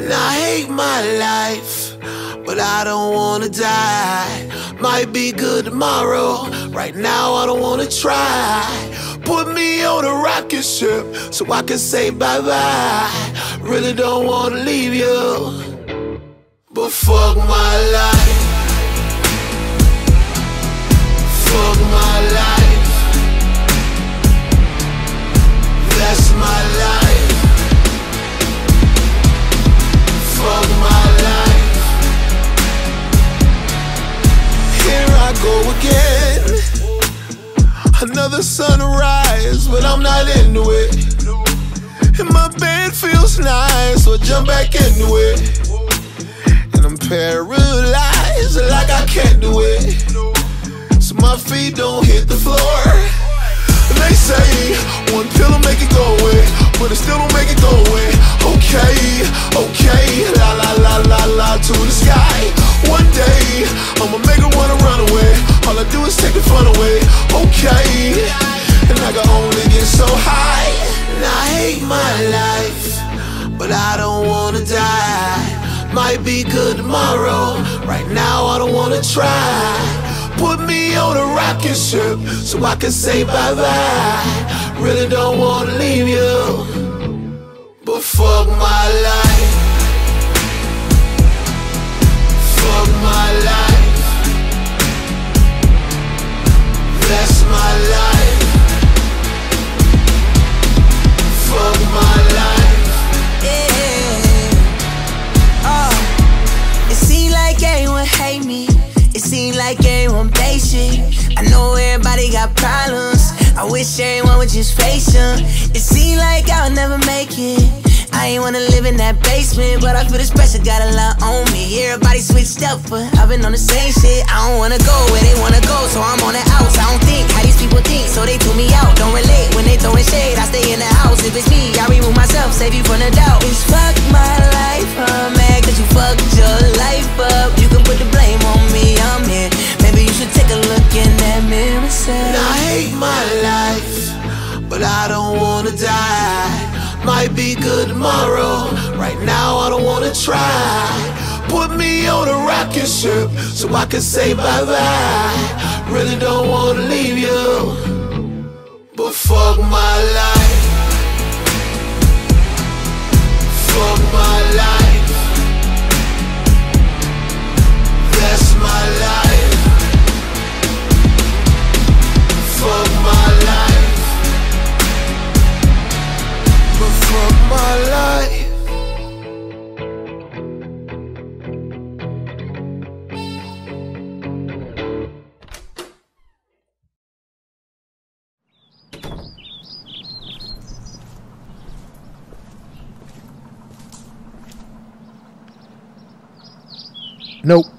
hate my life, but I don't wanna die. Might be good tomorrow, right now I don't wanna try. Put me on a rocket ship so I can say bye bye. Really don't wanna leave you, but fuck my life. Another sunrise, but I'm not into it. And my bed feels nice, so I jump back into it. And I'm paralyzed, like I can't do it. So my feet don't hit the floor. Away. Okay, and I can only get so high. And I hate my life, but I don't wanna die. Might be good tomorrow. Right now I don't wanna try. Put me on a rocket ship so I can say bye bye. Really don't wanna leave you, hate me. It seems like everyone basic. I know everybody got problems. I wish everyone would just face them. It seems like I'll never make it. I ain't wanna live in that basement, but I feel this pressure got a lot on me. Everybody switched up, but I've been on the same shit. I don't wanna go where they wanna go, so I'm on the outs. I don't think how these people think, so they Hate my life, but I don't wanna die. Might be good tomorrow. Right now I don't wanna try. Put me on a rocket ship so I can say bye bye. Really don't wanna leave you, but fuck my life. Nope.